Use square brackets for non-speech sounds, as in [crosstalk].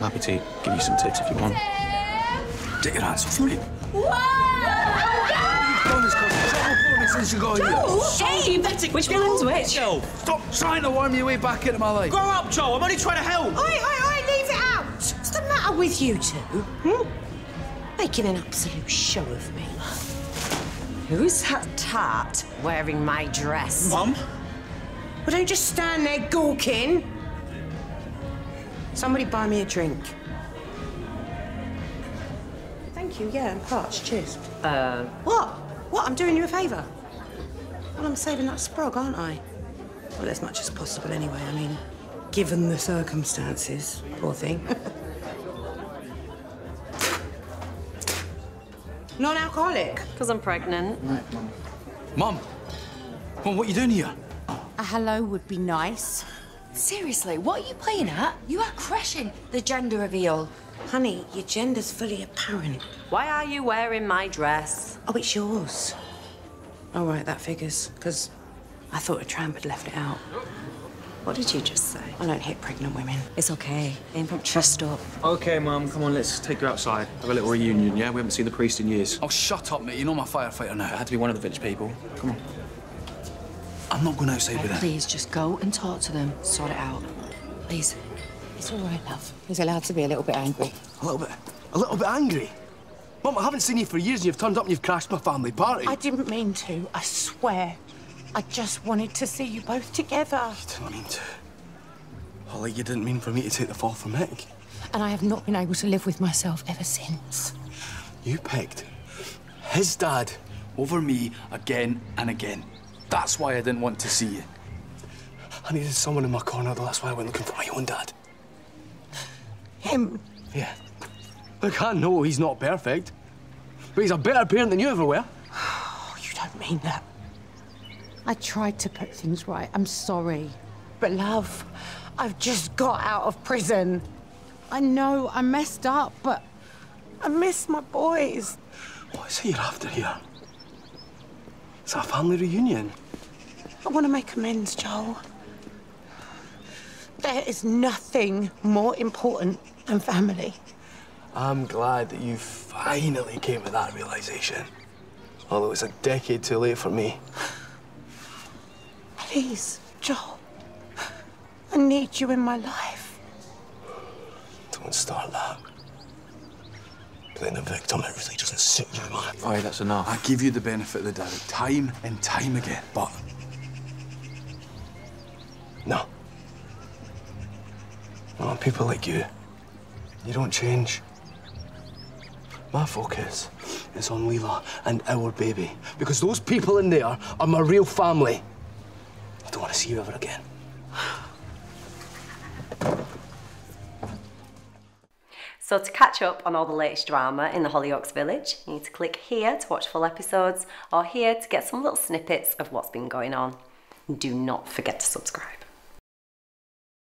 I'm happy to give you some tips if you want. Take your hands off me. Done this cause trouble for me since you got here. Hey, Betty, which feeling's which? Joe, stop trying to worm your way back into my life. Grow up, Joe. I'm only trying to help. Oi, oi, oi, leave it out! What's the matter with you two? Hmm? Making an absolute show of me. Who's that tart wearing my dress? Mum? Well, don't just stand there gawking. Somebody buy me a drink. Thank you, yeah, and parched, cheers. Uh. What? What? I'm doing you a favour. Well, I'm saving that sprog, aren't I? Well, as much as possible, anyway. I mean, given the circumstances. Poor thing. [laughs] Non-alcoholic. Because I'm pregnant. Right, Mum, Mum, what are you doing here? A hello would be nice. Seriously, what are you playing at? You are crushing the gender reveal. Honey, your gender's fully apparent. Why are you wearing my dress? Oh, it's yours. All right, that figures, because I thought a tramp had left it out. What did you just say? I don't hit pregnant women. It's okay. Aim from chest up. Okay, Mum, come on, let's take her outside. Have a little reunion, yeah? We haven't seen the priest in years. Oh, shut up, mate. You know I'm a firefighter It now. had to be one of the village people. Come on. I'm not going outside oh, with him. Please, just go and talk to them. Sort it out. Please. It's all right, love. He's allowed to be a little bit angry. A little bit, a little bit angry. Mum, I haven't seen you for years and you've turned up and you've crashed my family party. I didn't mean to, I swear. I just wanted to see you both together. You didn't mean to. Holly, you didn't mean for me to take the fall for Mick. And I have not been able to live with myself ever since. You picked his dad Over me again and again. That's why I didn't want to see you. I needed someone in my corner, though. That's why I went looking for my own dad. Him. Yeah. Look, I know he's not perfect, but he's a better parent than you ever were. Oh, [sighs] you don't mean that. I tried to put things right. I'm sorry. But, love, I've just got out of prison. I know I messed up, but I miss my boys. What is it you're after here? It's our family reunion. I want to make amends, Joel. There is nothing more important than family. I'm glad that you finally came to that realization. Although it's a decade too late for me. Please, Joel. I need you in my life. Don't start that. Playing the victim, it really doesn't suit man. That's enough. I give you the benefit of the doubt time and time again, but No. No, people like you, you don't change. My focus is on Leela and our baby, because those people in there are my real family. I don't want to see you ever again. So to catch up on all the latest drama in the Hollyoaks village, you need to click here to watch full episodes or here to get some little snippets of what's been going on. Do not forget to subscribe.